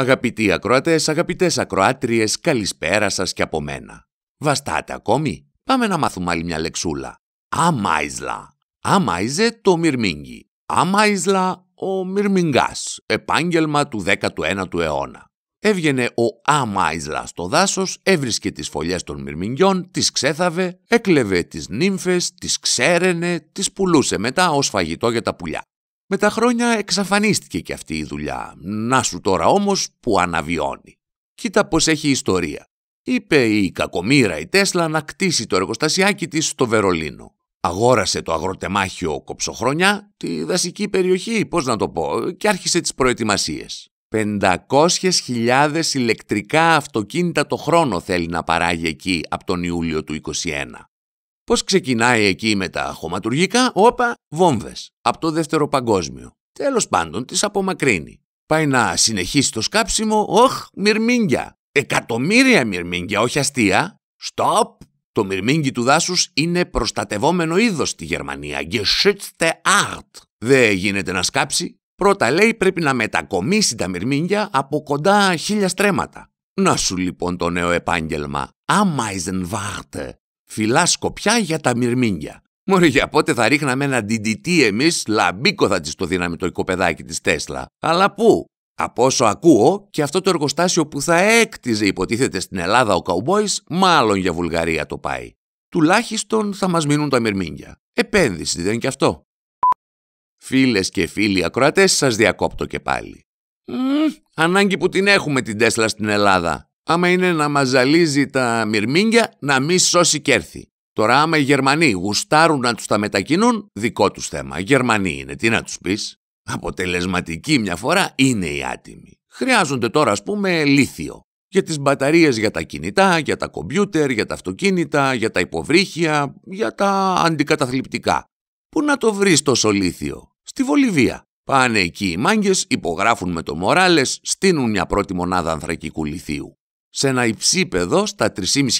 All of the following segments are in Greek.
Αγαπητοί ακροατές, αγαπητές ακροάτριες, καλησπέρα σας και από μένα. Βαστάτε ακόμη; Πάμε να μάθουμε άλλη μια λεξούλα. Αμάιζλα. Αμάιζε το μυρμήγκι. Αμάιζλα ο μυρμηγκάς, επάγγελμα του 19ου αιώνα. Έβγαινε ο Αμάιζλα στο δάσος, έβρισκε τις φωλιές των μυρμηγκιών, τις ξέθαβε, έκλεβε τις νύμφες, τις ξέρενε, τις πουλούσε μετά ως φαγητό για τα πουλιά. Με τα χρόνια εξαφανίστηκε και αυτή η δουλειά. Να σου τώρα όμως που αναβιώνει. Κοίτα πως έχει ιστορία. Είπε η κακομήρα η Τέσλα να κτίσει το εργοστασιάκι της στο Βερολίνο. Αγόρασε το αγροτεμάχιο Κοψοχρονιά, τη δασική περιοχή, πώς να το πω, και άρχισε τις προετοιμασίες. 500.000 ηλεκτρικά αυτοκίνητα το χρόνο θέλει να παράγει εκεί από τον Ιούλιο του 2021. Πώς ξεκινάει εκεί με τα χωματουργικά, όπα, βόμβες, από το δεύτερο παγκόσμιο. Τέλος πάντων, τις απομακρύνει. Πάει να συνεχίσει το σκάψιμο, όχ, μυρμήγκια. Εκατομμύρια μυρμήγκια, όχι αστεία. Στοπ! Το μυρμήγκι του δάσους είναι προστατευόμενο είδος στη Γερμανία. Geschützte Art. Δεν γίνεται να σκάψει. Πρώτα λέει πρέπει να μετακομίσει τα μυρμήγκια από κοντά χίλια στρέμματα. Να σου λοιπόν το νέο επάγγελμα. Ameisenwarte. Φυλά σκοπιά για τα μυρμήγκια. Μωρή για πότε θα ρίχναμε ένα DDT εμείς, λαμπίκο θα της το δίναμε το οικοπεδάκι της Τέσλα. Αλλά πού, από όσο ακούω και αυτό το εργοστάσιο που θα έκτιζε υποτίθεται στην Ελλάδα ο Καουμπόης, μάλλον για Βουλγαρία το πάει. Τουλάχιστον θα μας μείνουν τα μυρμήγκια. Επένδυση δεν είναι και αυτό. Φίλες και φίλοι ακροατές σας διακόπτω και πάλι. Μ, ανάγκη που την έχουμε την Τέσλα στην Ελλάδα. Άμα είναι να μας ζαλίζει τα μυρμήγκια, να μη σώσει κέρθη. Τώρα άμα οι Γερμανοί γουστάρουν να τους τα μετακινούν, δικό τους θέμα. Γερμανοί είναι, τι να τους πεις. Αποτελεσματική μια φορά είναι οι άτιμοι. Χρειάζονται τώρα ας πούμε λίθιο. Για τις μπαταρίες για τα κινητά, για τα κομπιούτερ, για τα αυτοκίνητα, για τα υποβρύχια, για τα αντικαταθλιπτικά. Πού να το βρεις τόσο λίθιο; Στη Βολιβία. Πάνε εκεί οι μάγκες, υπογράφουν με το Μοράλες, στείνουν μια πρώτη μονάδα ανθρακικού λιθίου σε ένα υψίπεδο στα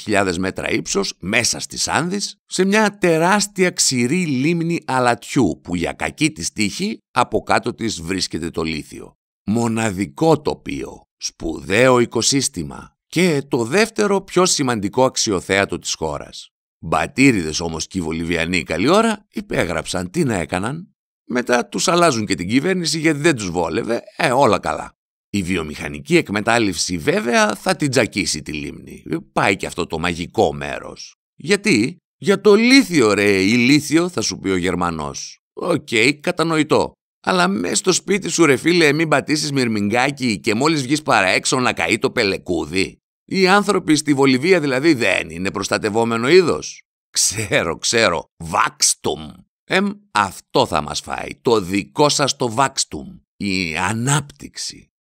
3.500 μέτρα ύψος, μέσα στις Άνδης, σε μια τεράστια ξηρή λίμνη αλατιού που για κακή της τύχη από κάτω της βρίσκεται το λίθιο. Μοναδικό τοπίο, σπουδαίο οικοσύστημα και το δεύτερο πιο σημαντικό αξιοθέατο της χώρας. Μπατίρηδες όμως και οι Βολιβιανοί καλή ώρα υπέγραψαν τι να έκαναν. Μετά τους αλλάζουν και την κυβέρνηση γιατί δεν τους βόλευε, ε όλα καλά. Η βιομηχανική εκμετάλλευση βέβαια θα την τσακίσει τη λίμνη. Πάει και αυτό το μαγικό μέρος. Γιατί; Για το λίθιο ρε, η λίθιο θα σου πει ο Γερμανός. Οκ, κατανοητό. Αλλά μέσα στο σπίτι σου ρε φίλε μην πατήσεις μυρμηγκάκι και μόλις βγεις παρά έξω να καεί το πελεκούδι. Οι άνθρωποι στη Βολιβία δηλαδή δεν είναι προστατευόμενο είδος. Ξέρω, ξέρω. Βάξτουμ. Εμ, αυτό θα μας φάει. Το δικό σας το βάξτουμ. Η ανάπτυξη.